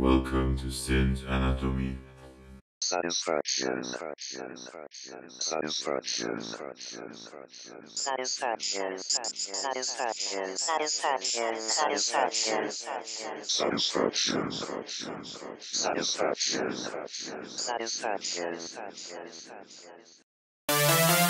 Welcome to Synth Anatomy. Satisfaction. Satisfaction. Satisfaction. Satisfaction. Satisfaction. Satisfaction. Satisfaction. Satisfaction. Satisfaction. Satisfaction.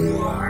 Yeah.